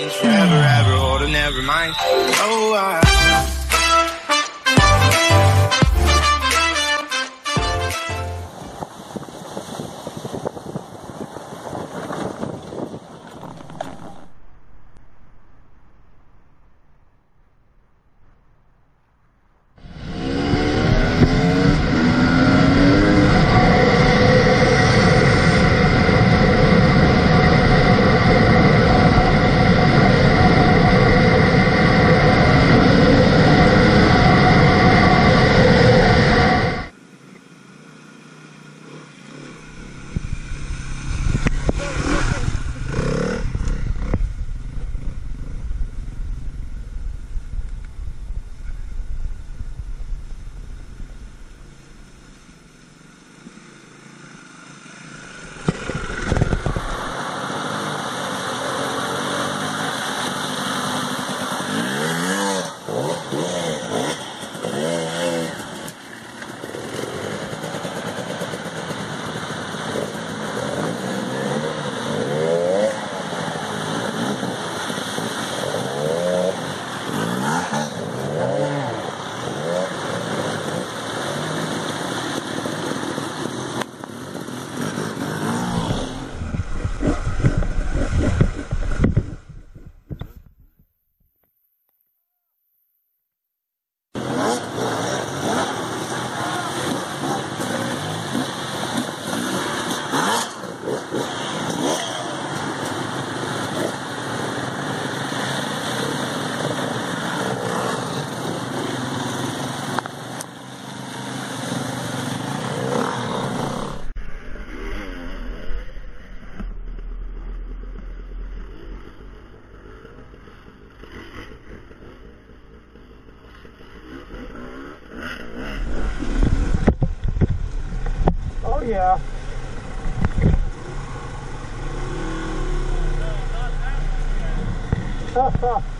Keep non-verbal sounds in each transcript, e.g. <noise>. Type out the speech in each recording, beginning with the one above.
means forever, ever, hold it, never mind. Oh, I. Yeah. <laughs> Ah!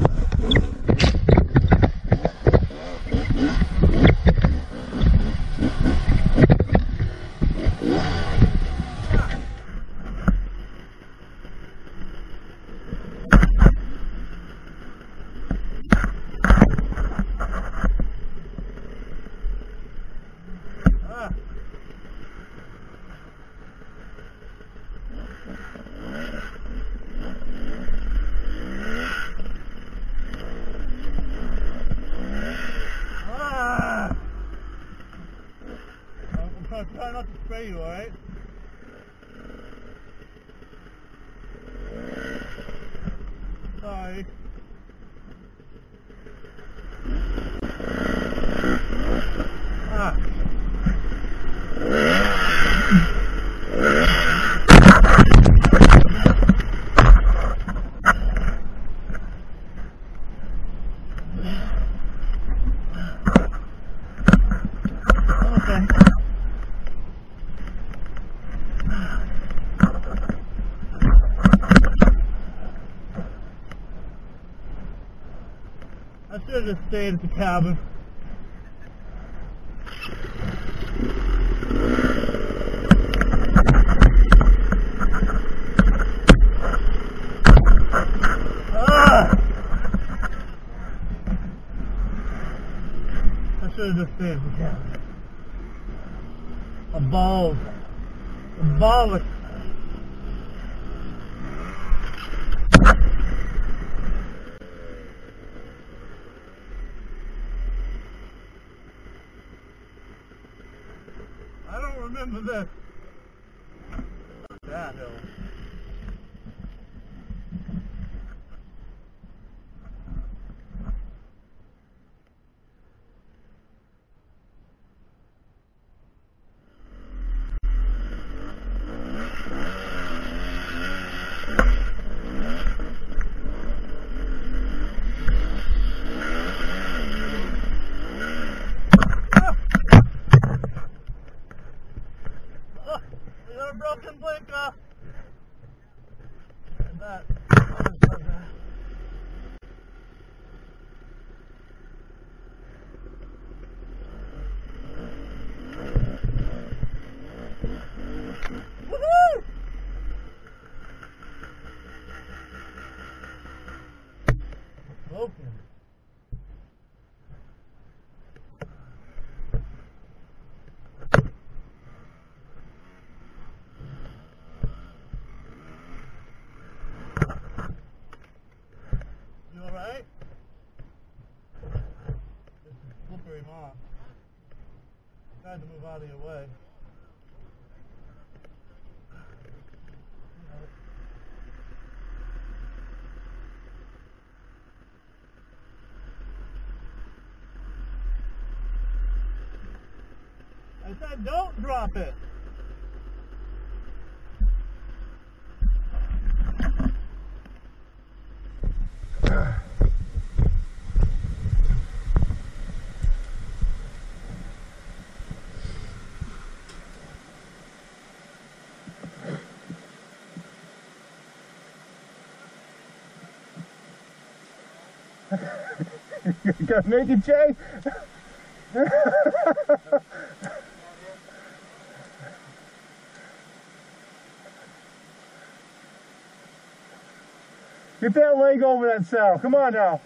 I'm trying not to spray you, alright? Sorry. Ah. Okay. Have just stayed at the cabin. Ah! I should have just stayed at the cabin. of balls. A ball of I don't remember this. That hill. Oh, we got a broken blinker. And that. Woohoo! Broken. You alright? This is slippery moss. Tried to move out of your way. I said don't drop it. Make it, Jay? Get that leg over that saddle. Come on now.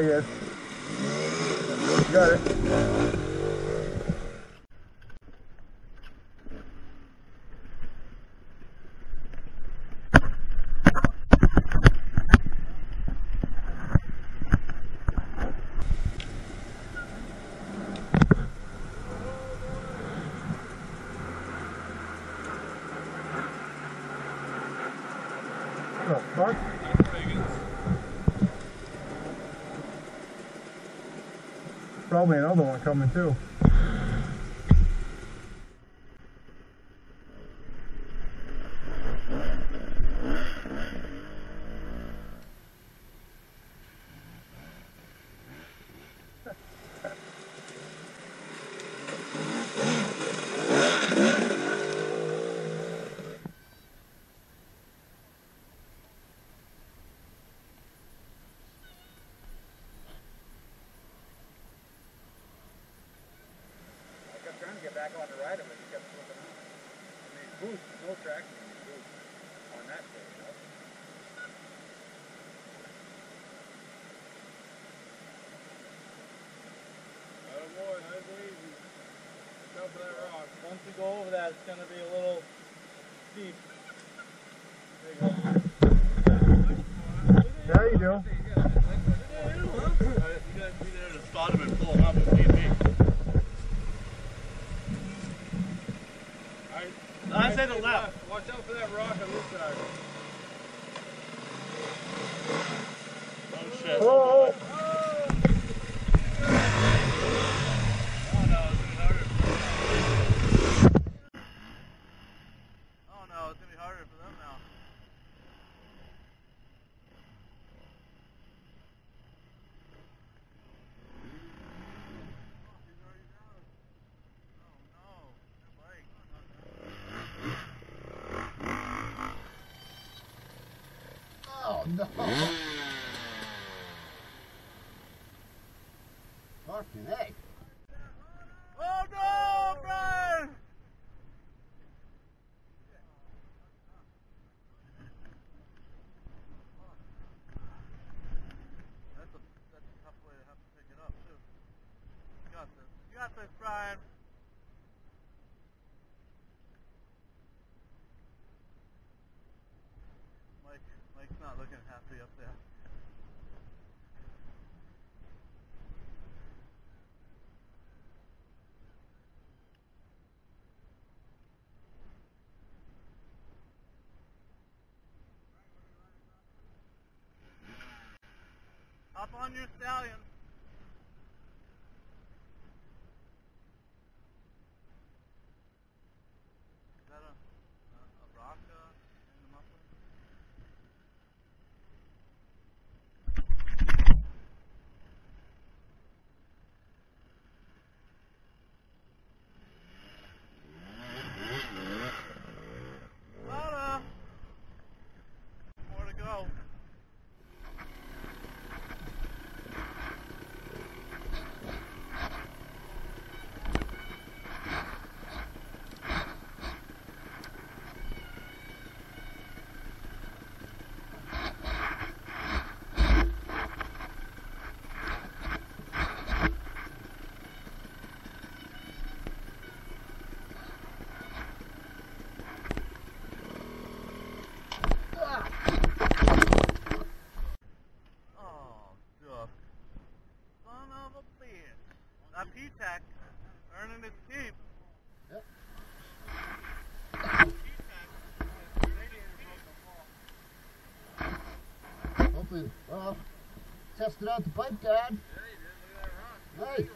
Yeah, yes. Got it. Oh, fuck. Probably another one coming too. I kept trying to get back on to ride him, but he kept slipping out. Boost, no traction on that thing, you. Go that rock. Once we go over that, it's gonna be a little steep. There you go. Yeah, you do. You gotta be there to spot him and pull him up if need. I say the left. Watch out for that rock on this side. Oh shit. Oh dark, man. on your stallion. Testing out the pipe, Dad. Hey.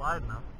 wide enough.